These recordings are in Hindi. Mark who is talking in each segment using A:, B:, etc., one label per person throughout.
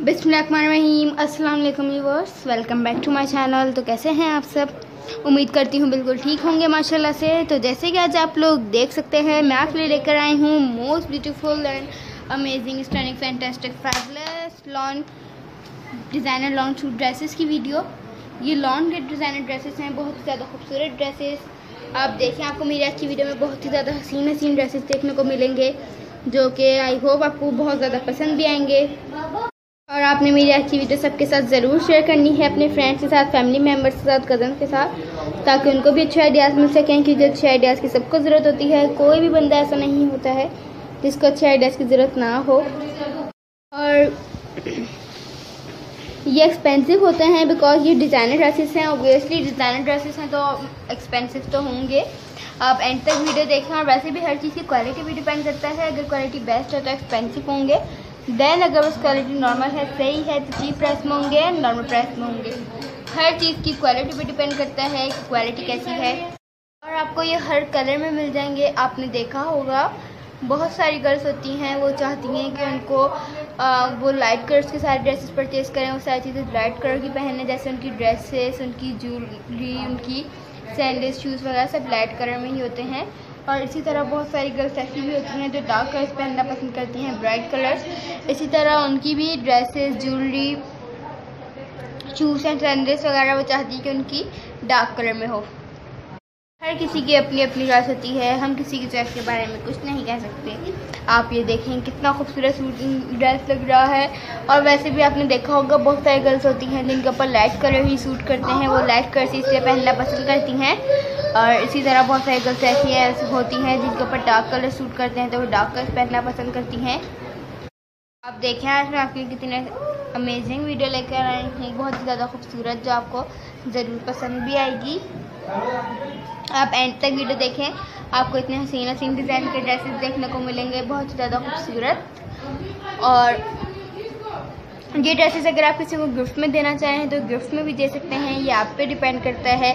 A: बिस्मिल्लाहिर्रहमानिर्रहीम। अस्सलाम वालेकुम viewers, welcome back to my channel. तो कैसे हैं आप सब? उम्मीद करती हूँ बिल्कुल ठीक होंगे, माशाल्लाह से। तो जैसे कि आज आप लोग देख सकते हैं, मैं आपके लिए लेकर आई हूँ most beautiful and amazing, stunning, fantastic, fabulous lawn designer long suit dresses की वीडियो। ये लॉन्ग डिज़ाइनर ड्रेसेस हैं, बहुत ही ज़्यादा खूबसूरत ड्रेसेस। आप देखें, आपको मेरी आज की वीडियो में बहुत ही ज़्यादा हसीन हसीन ड्रेसेस देखने को मिलेंगे, जो कि आई होप आपको बहुत ज़्यादा पसंद भी आएँगे। और आपने मेरी अच्छी वीडियो सबके साथ ज़रूर शेयर करनी है, अपने फ्रेंड्स के साथ फैमिली मेंबर्स के साथ कज़न के साथ, ताकि उनको भी अच्छे आइडियाज़ मिल सकें क्योंकि अच्छे आइडियाज़ की सबको ज़रूरत होती है। कोई भी बंदा ऐसा नहीं होता है जिसको अच्छे आइडियाज़ की ज़रूरत ना हो। और ये एक्सपेंसिव होते हैं बिकॉज़ ये डिज़ाइनर ड्रेसेस हैं ओबियसली डिज़ाइनर ड्रेसेस हैं तो एक्सपेंसिव तो होंगे। आप एंड तक वीडियो देखें और वैसे भी हर चीज़ की क्वालिटी भी डिपेंड करता है। अगर क्वालिटी बेस्ट है तो एक्सपेंसिव होंगे। देन अगर उस क्वालिटी नॉर्मल है सही है तो चीप प्राइस में होंगे नॉर्मल प्राइस में होंगे। हर चीज़ की क्वालिटी पे डिपेंड करता है कि क्वालिटी कैसी है। और आपको ये हर कलर में मिल जाएँगे। आपने देखा होगा बहुत सारी गर्ल्स होती हैं वो चाहती हैं कि उनको आ, वो लाइट कलर्स के सारे ड्रेसेस परचेज़ करें वो सारी चीज़ें लाइट कलर की पहने जैसे उनकी ड्रेसेस उनकी ज्वेलरी उनकी सैंडल्स शूज़ वगैरह सब लाइट कलर में ही होते हैं। और इसी तरह बहुत सारी गर्ल्स ऐसी भी होती हैं जो डार्क कलर्स पहनना पसंद करती हैं ब्राइट कलर्स इसी तरह उनकी भी dresses jewellery shoes and sandals वगैरह वो चाहती हैं कि उनकी डार्क कलर में हो। हर किसी की अपनी अपनी चॉइस होती है, हम किसी की चॉइस के बारे में कुछ नहीं कह सकते। आप ये देखें कितना खूबसूरत सूट ड्रेस लग रहा है, और वैसे भी आपने देखा होगा बहुत सारी गर्ल्स होती हैं जिनके ऊपर लाइट कलर ही सूट करते हैं, वो लाइट कलर से इसलिए पहनना पसंद करती हैं, और इसी तरह बहुत सारी गर्ल्स ऐसी ऐसी होती हैं जिनके ऊपर डार्क कलर सूट करते हैं तो वो डार्क कलर पहनना पसंद करती हैं। आप देखें आज मैं आपके कितने अमेजिंग वीडियो लेकर आई हूँ, बहुत ही ज़्यादा खूबसूरत जो आपको ज़रूर पसंद भी आएगी। आप एंड तक वीडियो देखें। आपको इतने हसीन हसीन डिज़ाइन के ड्रेसेस देखने को मिलेंगे। बहुत ज़्यादा खूबसूरत। और ये ड्रेसेस अगर आप किसी को गिफ्ट में देना चाहें तो गिफ्ट में भी दे सकते हैं। ये आप पे डिपेंड करता है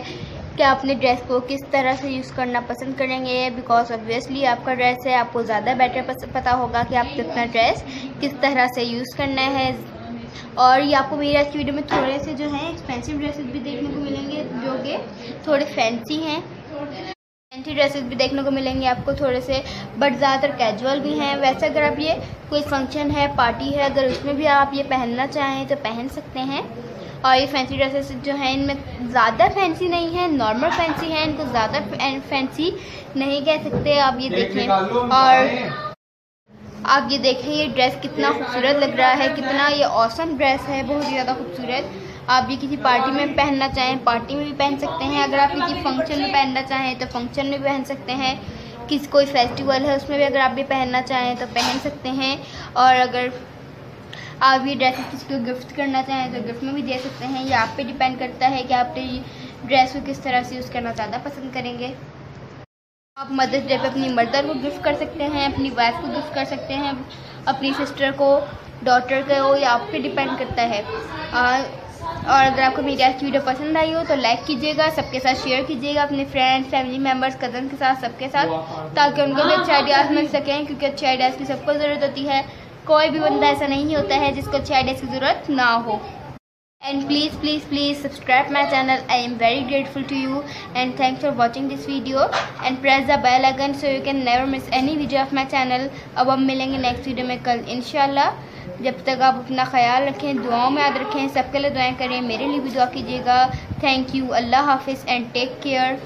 A: कि आप अपने ड्रेस को किस तरह से यूज़ करना पसंद करेंगे। बिकॉज़ ऑब्वियसली आपका ड्रेस है, आपको ज़्यादा बेटर पता होगा कि आपको अपना ड्रेस किस तरह से यूज़ करना है। और ये आपको मेरी आज की वीडियो में थोड़े से जो है एक्सपेंसिव ड्रेसेस भी देखने कि थोड़े फैंसी हैं। फैंसी ड्रेसेस भी देखने को मिलेंगे आपको थोड़े से बट ज़्यादातर कैजुअल भी हैं। वैसे अगर आप ये कोई फ़ंक्शन है पार्टी है अगर उसमें भी आप ये पहनना चाहें तो पहन सकते हैं। और ये फैंसी ड्रेसेस जो हैं इनमें ज़्यादा फैंसी नहीं है नॉर्मल फैंसी है इनको ज़्यादा फैंसी नहीं कह सकते। आप ये देखें। और आप ये देखें ये ड्रेस कितना खूबसूरत लग रहा है कितना ये औसम ड्रेस है बहुत ही ज़्यादा खूबसूरत। आप ये किसी पार्टी में पहनना चाहें, पार्टी में भी पहन सकते हैं। अगर आप किसी फ़ंक्शन में पहनना चाहें तो फ़ंक्शन में भी पहन सकते हैं। किसी, कोई फेस्टिवल है, उसमें भी अगर आप भी पहनना चाहें तो पहन सकते हैं। और अगर आप ये ड्रेसेस किसी को गिफ्ट करना चाहें तो गिफ्ट में भी दे सकते हैं। ये आप पे डिपेंड करता है कि आप ड्रेस को किस तरह से यूज़ करना ज़्यादा पसंद करेंगे। आप मदर्स डे पे अपनी मदर को गिफ्ट कर सकते हैं, अपनी वाइफ को गिफ्ट कर सकते हैं, अपनी सिस्टर को डॉटर को, ये आप पे डिपेंड करता है। और अगर आपको मेरी आज की वीडियो पसंद आई हो तो लाइक कीजिएगा, सबके साथ शेयर कीजिएगा, अपने फ्रेंड्स फैमिली मेंबर्स कज़न के साथ, सबके साथ, ताकि उनको भी अच्छे आइडियाज़ मिल सकें, क्योंकि अच्छे आइडियाज़ की सबको ज़रूरत होती है। कोई भी बंदा ऐसा नहीं होता है जिसको अच्छे आइडियाज़ की ज़रूरत ना हो। And please please please subscribe my channel. I am very grateful to you and thanks for watching this video. And press the bell icon so you can never miss any video of my channel. अब हम मिलेंगे नेक्स्ट वीडियो में कल इनशाला जब तक आप अपना ख्याल रखें, दुआओं में याद रखें, सबके लिए दुआएँ करें। मेरे लिए भी दुआ कीजिएगा। थैंक यू अल्लाह हाफिज़ एंड टेक केयर